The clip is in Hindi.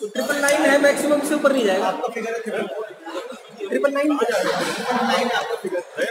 तो ट्रिपल नाइन है मैक्सिमम से ऊपर नहीं जाएगा। आपका फिगर है ट्रिपल नाइन ट्रिपल नाइन आपका फिगर है